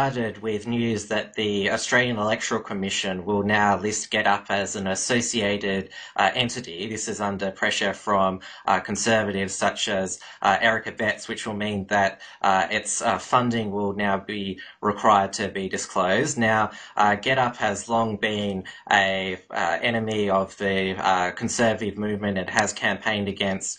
with news that the Australian Electoral Commission will now list GetUp as an associated uh, entity. This is under pressure from uh, conservatives such as uh, Eric Abetz, which will mean that uh, its uh, funding will now be required to be disclosed. Now, uh, GetUp has long been a enemy of the conservative movement. It has campaigned against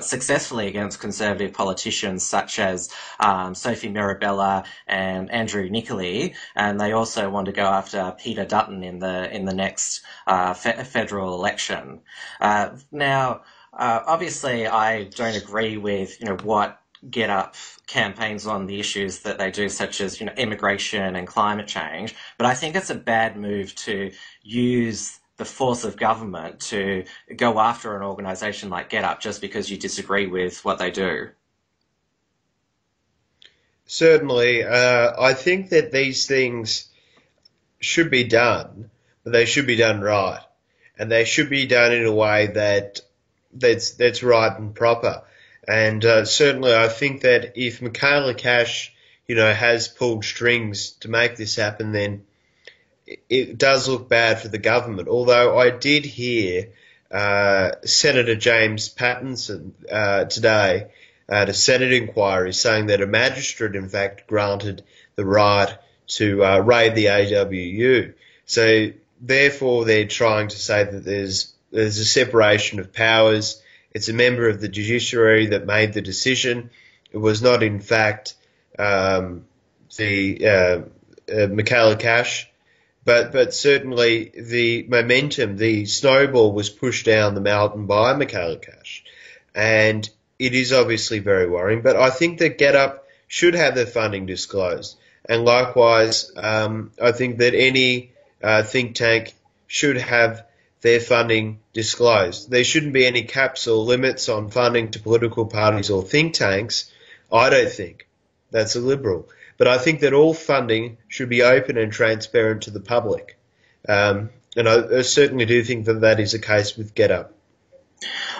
successfully against conservative politicians such as um, Sophie Mirabella and Andrew Andrew and they also want to go after Peter Dutton in the in the next uh, fe- federal election. Uh, now, uh, obviously, I don't agree with you know what GetUp campaigns on the issues that they do, such as you know immigration and climate change. But I think it's a bad move to use the force of government to go after an organisation like GetUp just because you disagree with what they do. Certainly, uh, I think that these things should be done, but they should be done right, and they should be done in a way that that's that's right and proper. And uh, certainly, I think that if Michaela Cash, you know, has pulled strings to make this happen, then it does look bad for the government. Although I did hear uh, Senator James Paterson uh, today at a Senate inquiry saying that a magistrate, in fact, granted the right to uh, raid the AWU. So therefore, they're trying to say that there's there's a separation of powers. It's a member of the judiciary that made the decision. It was not, in fact, um, the uh, uh, Michaela Cash, but but certainly the momentum, the snowball was pushed down the mountain by Michaela Cash, and it is obviously very worrying, but I think that GetUp should have their funding disclosed. And likewise, um, I think that any uh, think tank should have their funding disclosed. There shouldn't be any caps or limits on funding to political parties or think tanks. I don't think that's a liberal. But I think that all funding should be open and transparent to the public. Um, and I, I certainly do think that that is the case with GetUp.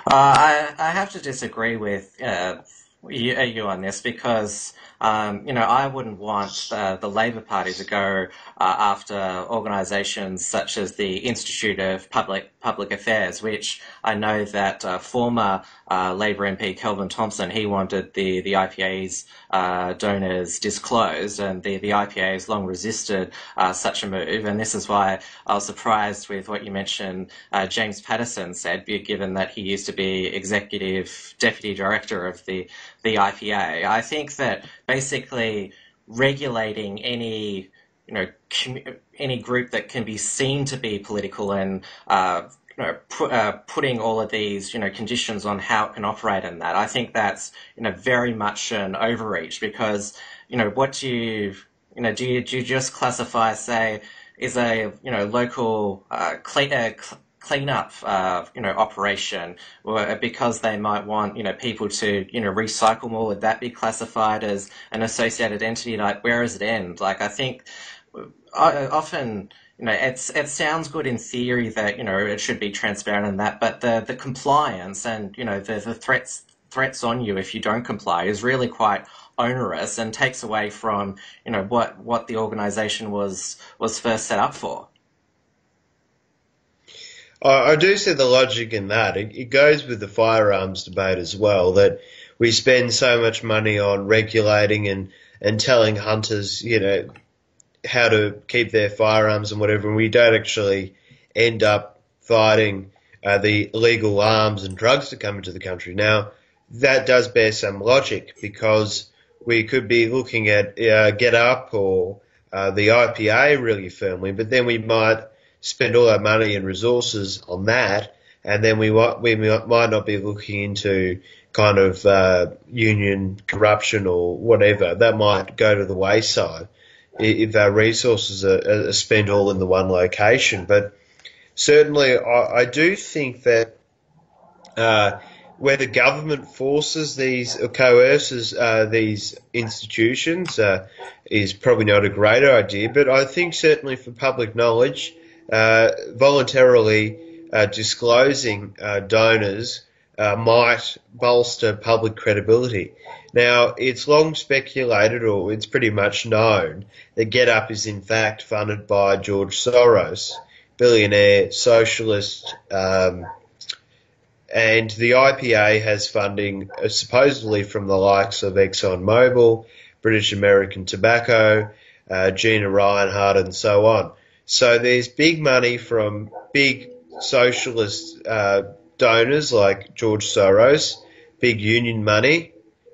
Uh, I, I have to disagree with uh, you, you on this because um, you know, I wouldn't want uh, the Labor Party to go uh, after organisations such as the Institute of Public Public Affairs, which I know that uh, former uh, Labor MP Kelvin Thomson he wanted the the IPA's uh, donors disclosed, and the the IPA has long resisted uh, such a move, and this is why I was surprised with what you mentioned. James Paterson said, given that he used to be executive deputy director of the the IPA. I think that basically regulating any you know any group that can be seen to be political and uh, you know, uh, putting all of these, you know, conditions on how it can operate in that. I think that's, you know, very much an overreach because, you know, what do you, you know, do you, do you just classify, say, is a, you know, local uh, cle- uh, cleanup, uh, you know, operation, or because they might want, you know, people to, you know, recycle more, would that be classified as an associated entity? Like, where does it end? Like, I think I, often, you know, it's it sounds good in theory that you know it should be transparent and that, but the the compliance and you know the the threats threats on you if you don't comply is really quite onerous and takes away from you know what what the organisation was was first set up for. I, do see the logic in that. It, it goes with the firearms debate as well that we spend so much money on regulating and, and telling hunters, you know, how to keep their firearms and whatever, and we don't actually end up fighting uh, the illegal arms and drugs that come into the country. Now, that does bear some logic because we could be looking at uh, GetUp or uh, the IPA really firmly, but then we might spend all our money and resources on that, and then we we might not be looking into kind of uh, union corruption or whatever. That might go to the wayside if our resources are, are spent all in the one location. But certainly, I, I do think that. Uh, where the government forces these or coerces uh, these institutions uh, is probably not a great idea, but I think certainly for public knowledge, voluntarily uh, disclosing uh, donors might bolster public credibility. Now, it's long speculated, or it's pretty much known, that GetUp is in fact funded by George Soros, billionaire socialist, um, and the IPA has funding uh, supposedly from the likes of ExxonMobil, British American Tobacco, uh, Gina Rinehart, and so on. So there's big money from big socialist uh, donors like George Soros, big union money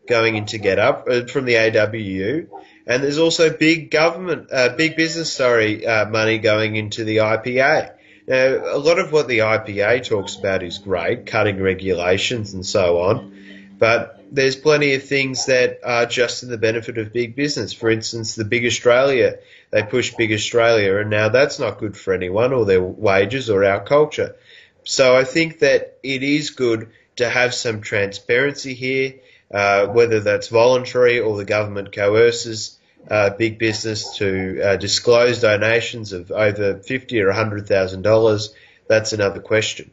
going into GetUp uh, from the AWU, and there's also big government, uh, big business, sorry, uh, money going into the IPA. Now, a lot of what the IPA talks about is great, cutting regulations and so on, but there's plenty of things that are just to the benefit of big business. For instance, the Big Australia, they push Big Australia, and now that's not good for anyone or their wages or our culture. So I think that it is good to have some transparency here, uh, whether that's voluntary or the government coerces uh, big business to uh, disclose donations of over fifty or hundred thousand dollars. That's another question.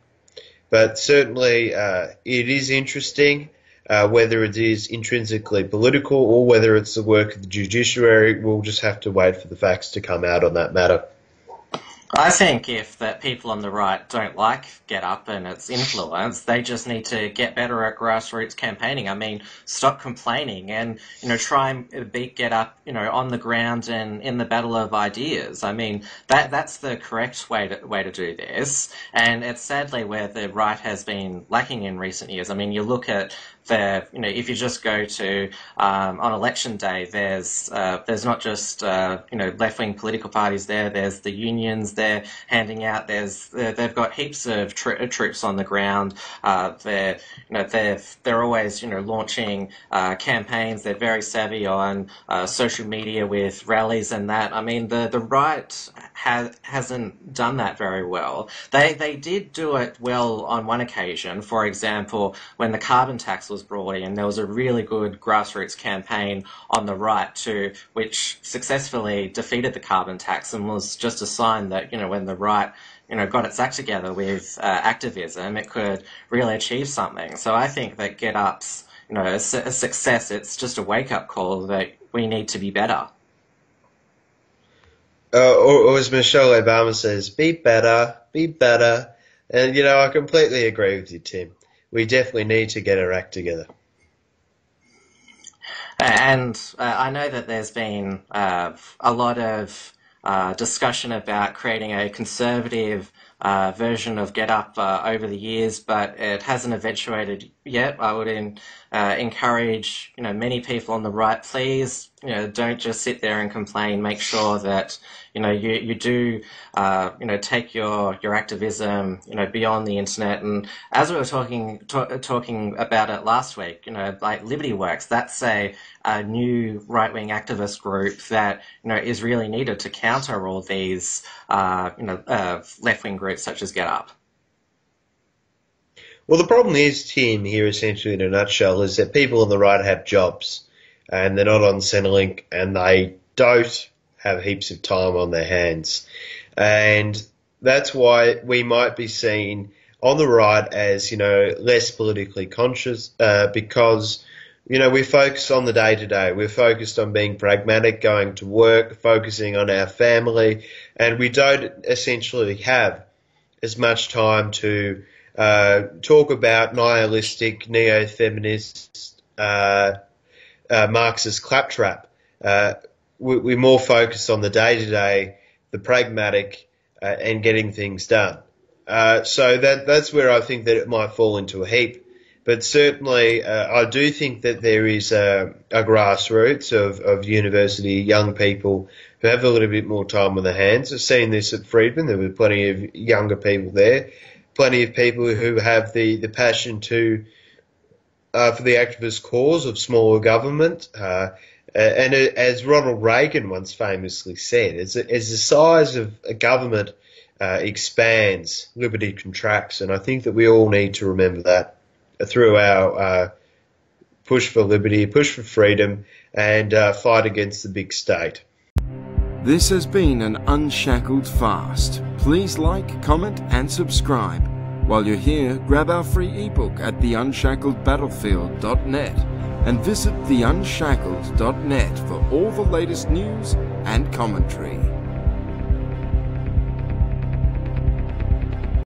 But certainly, uh, it is interesting. Uh, whether it is intrinsically political or whether it's the work of the judiciary, we'll just have to wait for the facts to come out on that matter. I think if that people on the right don't like GetUp and its influence, they just need to get better at grassroots campaigning. I mean, stop complaining and you know try and beat GetUp, you know, on the ground and in the battle of ideas. I mean, that that's the correct way to way to do this, and it's sadly where the right has been lacking in recent years. I mean, you look at the you know, if you just go to um, on election day, there's uh, there's not just uh, you know left wing political parties there. There's the unions there handing out. There's they've got heaps of tro- troops on the ground. Uh, they're you know they're they're always you know launching uh, campaigns. They're very savvy on uh, social media with rallies and that. I mean the the right has hasn't done that very well. They they did do it well on one occasion. For example, when the carbon tax was brought in, there was a really good grassroots campaign on the right too, which successfully defeated the carbon tax and was just a sign that you know when the right you know got its act together with uh, activism, it could really achieve something. So I think that GetUp's you know a, a success. It's just a wake up call that we need to be better. Uh, or, or, as Michelle Obama says, be better, be better. And, you know, I completely agree with you, Tim. We definitely need to get our act together. And uh, I know that there's been uh, a lot of uh, discussion about creating a conservative uh, version of GetUp uh, over the years, but it hasn't eventuated yet. I would in, uh, encourage you know many people on the right, please you know don't just sit there and complain. Make sure that you know you you do uh, you know take your your activism you know beyond the internet. And as we were talking talking about it last week, you know like Liberty Works, that's a, a new right wing activist group that you know is really needed to counter all these uh, you know uh, left wing groups such as GetUp. Well, the problem is, Tim, here essentially in a nutshell, is that people on the right have jobs and they're not on Centrelink and they don't have heaps of time on their hands. And that's why we might be seen on the right as, you know, less politically conscious uh, because, you know, we focus on the day to day. We're focused on being pragmatic, going to work, focusing on our family, and we don't essentially have as much time to uh, talk about nihilistic, neo-feminist, uh, uh, Marxist claptrap. Uh, we, are more focused on the day-to-day, the pragmatic, uh, and getting things done. Uh, so that that's where I think that it might fall into a heap. But certainly, I do think that there is a, a grassroots of, of university young people who have a little bit more time on their hands. I've seen this at Friedman. There were plenty of younger people there plenty of people who have the, the passion to uh, for the activist cause of smaller government. Uh, and as Ronald Reagan once famously said, as, as the size of a government uh, expands, liberty contracts. And I think that we all need to remember that through our uh, push for liberty, push for freedom, and uh, fight against the big state. This has been an Unshackled Fast. Please like, comment, and subscribe. While you're here, grab our free ebook at theunshackledbattlefield.net and visit theunshackled.net for all the latest news and commentary.